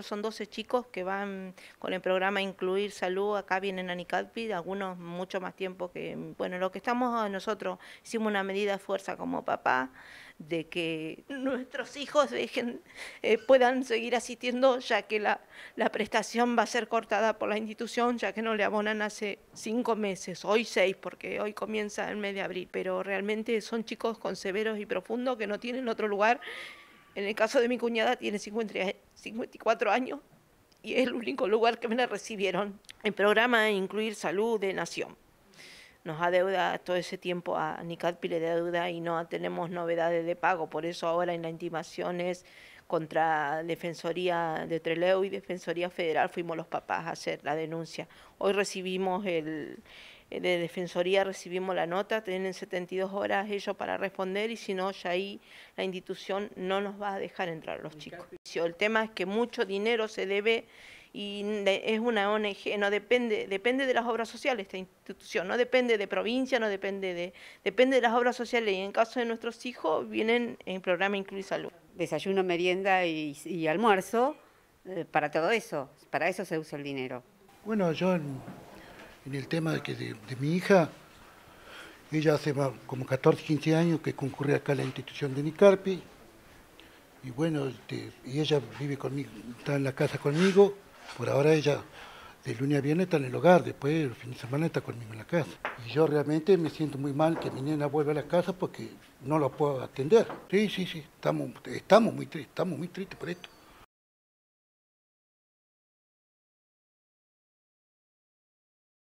Son 12 chicos que van con el programa Incluir Salud, acá vienen a Nicalpi, algunos mucho más tiempo que, bueno, lo que estamos nosotros, hicimos una medida de fuerza como papá, de que nuestros hijos dejen, eh, puedan seguir asistiendo, ya que la, la, prestación va a ser cortada por la institución, ya que no le abonan hace cinco meses, hoy seis, porque hoy comienza el mes de abril, pero realmente son chicos con severos y profundos que no tienen otro lugar en el caso de mi cuñada tiene 54 años y es el único lugar que me la recibieron. El programa Incluir Salud de Nación. Nos adeuda todo ese tiempo a Nicadpi de deuda y no tenemos novedades de pago, por eso ahora en la intimación es contra Defensoría de Treleu y Defensoría Federal fuimos los papás a hacer la denuncia. Hoy recibimos el, de Defensoría recibimos la nota, tienen 72 horas ellos para responder y si no, ya ahí la institución no nos va a dejar entrar los chicos. El tema es que mucho dinero se debe y es una ONG, no depende, depende de las obras sociales esta institución, no depende de provincia, no depende de, depende de las obras sociales y en caso de nuestros hijos vienen en el programa Incluir Salud. Desayuno, merienda y, almuerzo, eh, para todo eso, para eso se usa el dinero. Bueno, yo en el tema de, que de, mi hija. Ella hace como 14, 15 años que concurre acá a la institución de Nicarpi. Y bueno, este, y ella vive conmigo, está en la casa conmigo. Por ahora ella de lunes a viernes está en el hogar, después el fin de semana está conmigo en la casa. Y yo realmente me siento muy mal que mi nena vuelva a la casa porque no la puedo atender. Sí, sí, sí, estamos, estamos muy tristes, estamos muy tristes por esto.